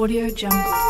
Audio Jungle.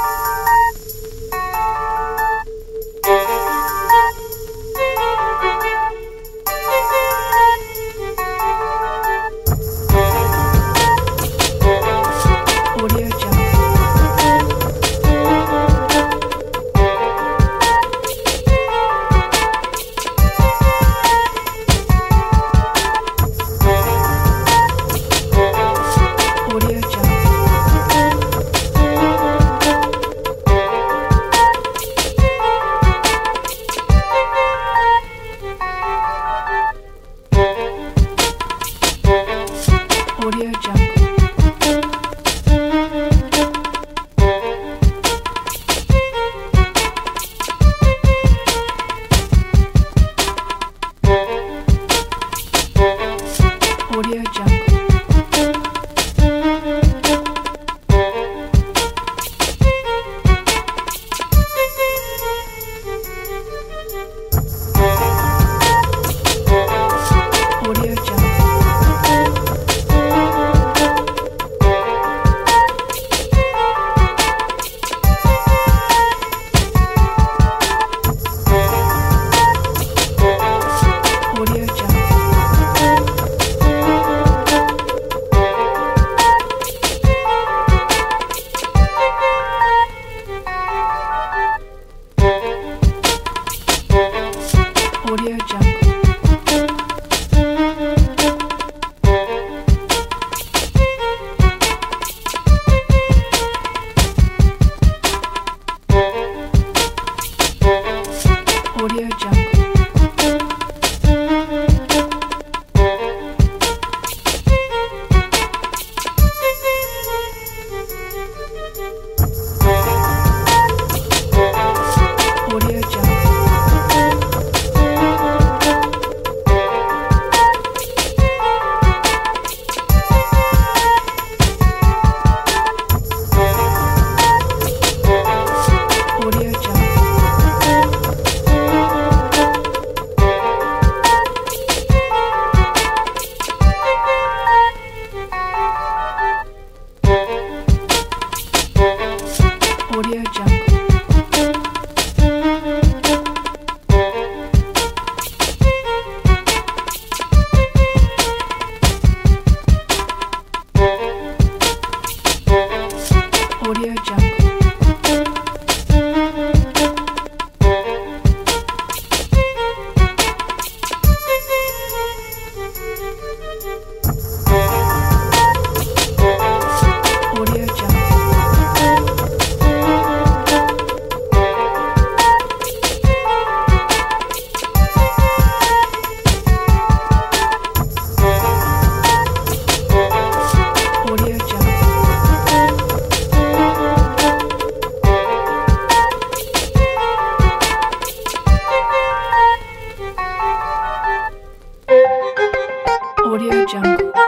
Audio Jungle.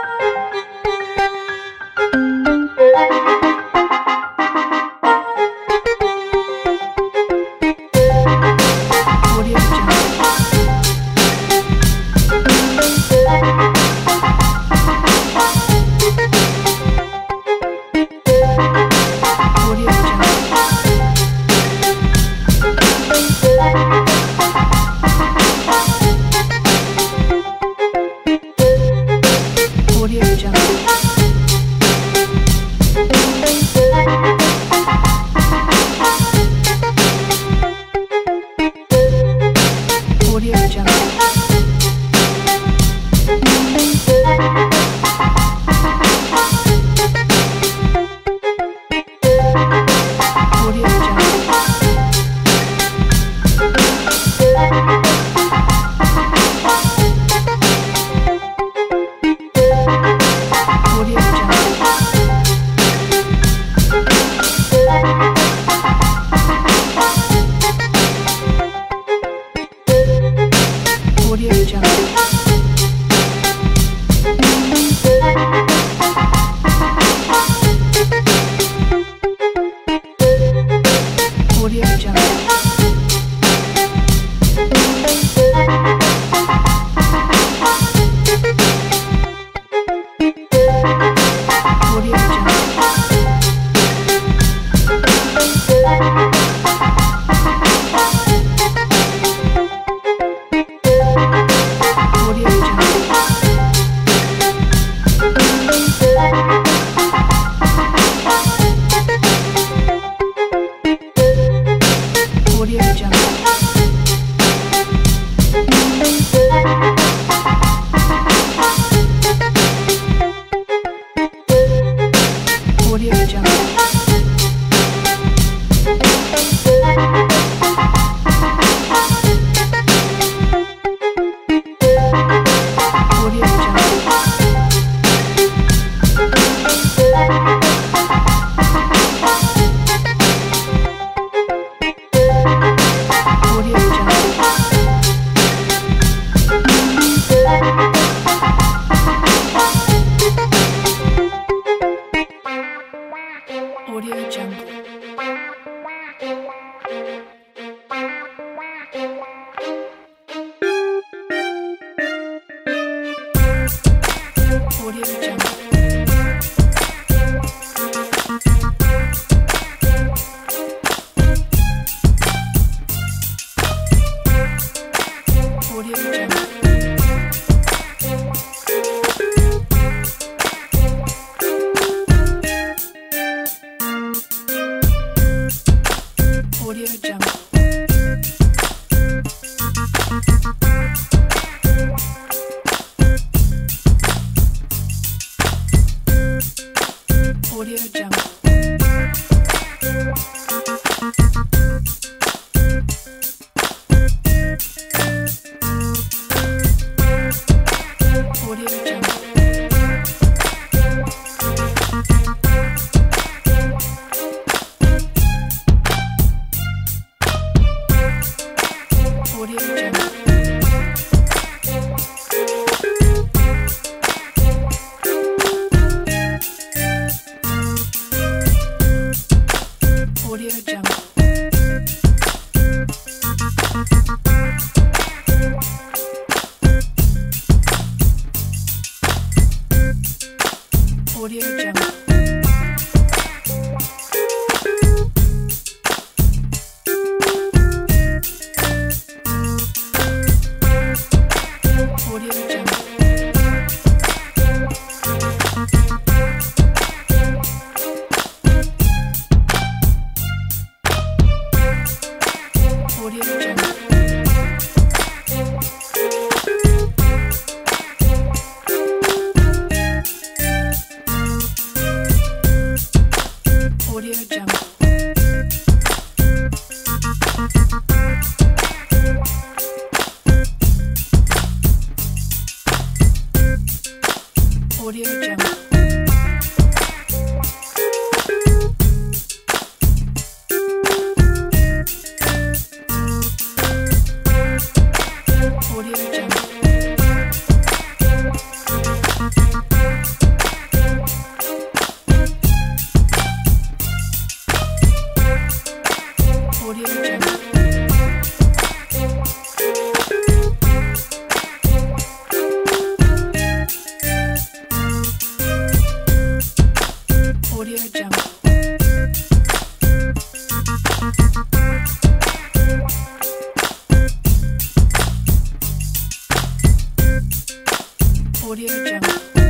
Audio Jungle. Audio Jungle. Jungle.